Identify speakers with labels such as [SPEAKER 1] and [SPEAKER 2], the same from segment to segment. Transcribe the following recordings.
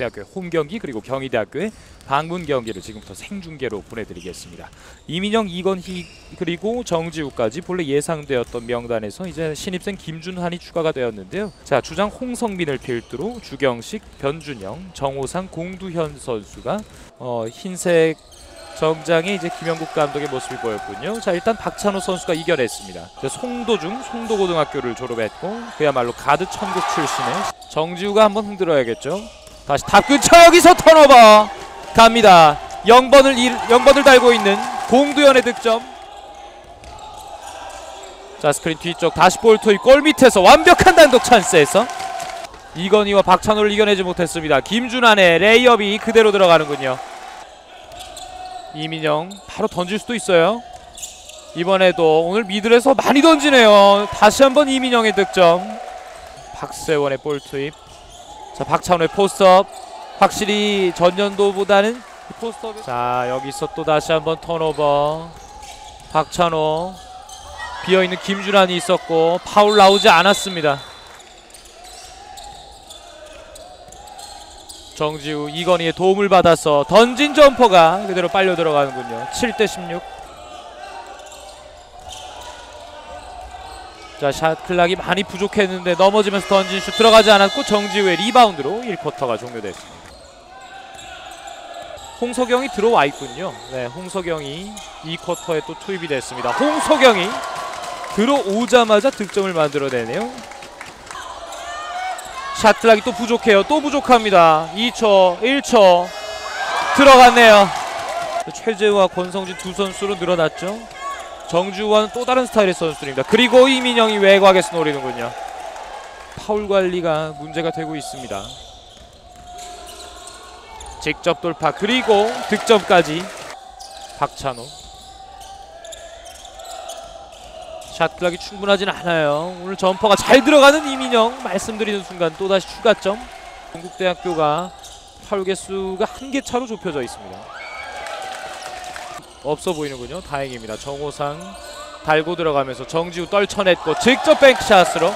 [SPEAKER 1] 경북대학교의 홈 경기 그리고 경희대학교의 방문 경기를 지금부터 생중계로 보내드리겠습니다. 이민영, 이건희 그리고 정지우까지 본래 예상되었던 명단에서 이제 신입생 김준환이 추가가 되었는데요. 자 주장 홍성민을 필두로 주경식, 변준영, 정호상, 공두현 선수가 어, 흰색 정장에 이제 김영국 감독의 모습이 보였군요. 자 일단 박찬호 선수가 이겨냈습니다. 송도중 송도고등학교를 졸업했고 그야말로 가드 천국 출신의 정지우가 한번 흔들어야겠죠. 다시 탑 근처 여기서 턴오버 갑니다. 0번을 1, 0번을 달고 있는 공두현의 득점. 자 스크린 뒤쪽 다시 볼 투입 골 밑에서 완벽한 단독 찬스에서 이건희와 박찬호를 이겨내지 못했습니다. 김준환의 레이업이 그대로 들어가는군요. 이민영 바로 던질 수도 있어요. 이번에도 오늘 미들에서 많이 던지네요. 다시 한번 이민영의 득점. 박세원의 볼 투입. 자 박찬호의 포스트업. 확실히 전년도보다는 포스트업. 자 여기서 또 다시 한번 턴오버. 박찬호 비어 있는 김준환이 있었고 파울 나오지 않았습니다. 정지우 이건희의 도움을 받아서 던진 점퍼가 그대로 빨려 들어가는군요. 7대 16. 자, 샷 클락이 많이 부족했는데 넘어지면서 던진 슛 들어가지 않았고 정지우의 리바운드로 1쿼터가 종료됐습니다. 홍석영이 들어와 있군요. 네, 홍석영이 2쿼터에 또 투입이 됐습니다. 홍석영이 들어오자마자 득점을 만들어내네요. 샷 클락이 또 부족해요. 또 부족합니다. 2초, 1초 들어갔네요. 최재우와 권성진 두 선수로 늘어났죠. 정주환은 또 다른 스타일의 선수입니다. 그리고 이민영이 외곽에서 노리는군요. 파울 관리가 문제가 되고 있습니다. 직접 돌파 그리고 득점까지 박찬호 샷클락이 충분하진 않아요. 오늘 점퍼가 잘 들어가는 이민영 말씀드리는 순간 또다시 추가점. 동국대학교가 파울 개수가 한 개 차로 좁혀져 있습니다. 없어 보이는군요. 다행입니다. 정호상 달고 들어가면서 정지우 떨쳐냈고 직접 뱅크샷으로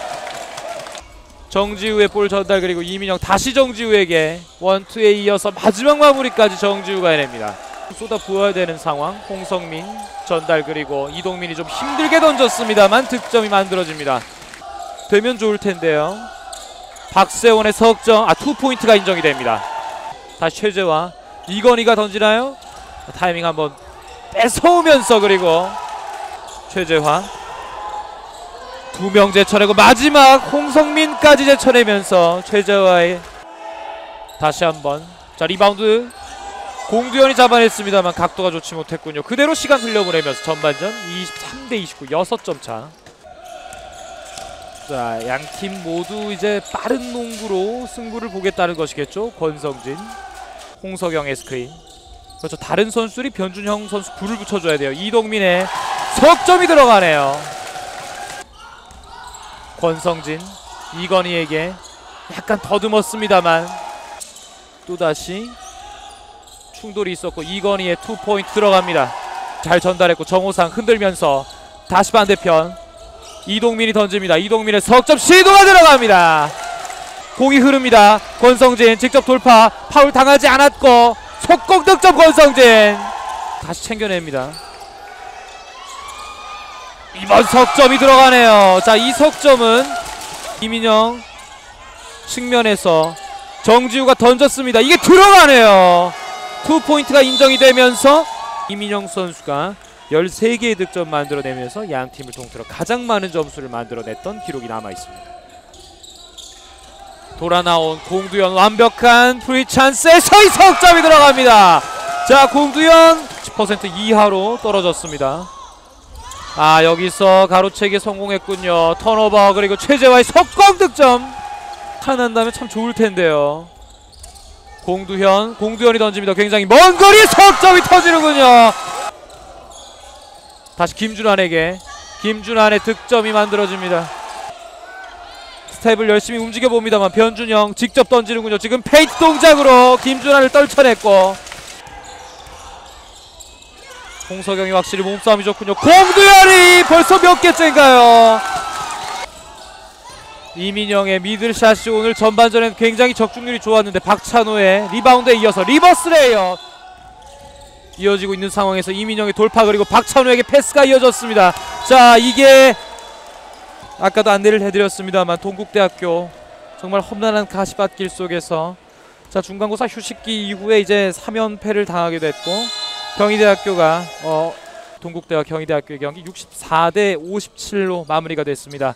[SPEAKER 1] 정지우의 볼 전달 그리고 이민영 다시 정지우에게 원투에 이어서 마지막 마무리까지 정지우가 해냅니다. 쏟아 부어야 되는 상황. 홍성민 전달 그리고 이동민이 좀 힘들게 던졌습니다만 득점이 만들어집니다. 되면 좋을 텐데요. 박세원의 석점, 아 투 포인트가 인정이 됩니다. 다시 최재화, 이건희가 던지나요? 타이밍 한번 뺏어오면서 그리고 최재화 두명 제쳐내고 마지막 홍성민까지 제쳐내면서 최재화의 다시 한번 자 리바운드 공두현이 잡아냈습니다만 각도가 좋지 못했군요. 그대로 시간 흘려보내면서 전반전 23대 29 6점 차. 자, 양 팀 모두 이제 빠른 농구로 승부를 보겠다는 것이겠죠. 권성진, 홍석영의 스크린. 그렇죠. 다른 선수들이 변준형 선수 불을 붙여줘야 돼요. 이동민의 석점이 들어가네요. 권성진, 이건희에게 약간 더듬었습니다만 또다시 충돌이 있었고 이건희의 투 포인트 들어갑니다. 잘 전달했고 정호상 흔들면서 다시 반대편 이동민이 던집니다. 이동민의 석점 시도가 들어갑니다. 공이 흐릅니다. 권성진 직접 돌파 파울 당하지 않았고 속공 득점 권성진 다시 챙겨냅니다. 이번 석점이 들어가네요. 자, 이 석점은 이민영 측면에서 정지우가 던졌습니다. 이게 들어가네요. 투 포인트가 인정이 되면서 이민영 선수가 13개의 득점 만들어내면서 양 팀을 통틀어 가장 많은 점수를 만들어냈던 기록이 남아 있습니다. 돌아 나온 공두현 완벽한 프리 찬스에서 이 석점이 들어갑니다. 자, 공두현 10% 이하로 떨어졌습니다. 아, 여기서 가로채기 성공했군요. 턴오버 그리고 최재화의 속공 득점. 하나난다면 참 좋을 텐데요. 공두현, 공두현이 던집니다. 굉장히 먼 거리 석점이 터지는군요. 다시 김준환에게 김준환의 득점이 만들어집니다. 스텝을 열심히 움직여 봅니다만 변준형 직접 던지는군요. 지금 페이크 동작으로 김준환을 떨쳐냈고 홍석영이 확실히 몸싸움이 좋군요. 공두현이 벌써 몇 개째인가요? 이민영의 미들샷이 오늘 전반전에 굉장히 적중률이 좋았는데 박찬호의 리바운드에 이어서 리버스 레이업 이어지고 있는 상황에서 이민영의 돌파 그리고 박찬호에게 패스가 이어졌습니다. 자 이게 아까도 안내를 해드렸습니다만 동국대학교 정말 험난한 가시밭길 속에서 자 중간고사 휴식기 이후에 이제 3연패를 당하게 됐고 경희대학교가 어 동국대와 경희대학교의 경기 64대 57로 마무리가 됐습니다.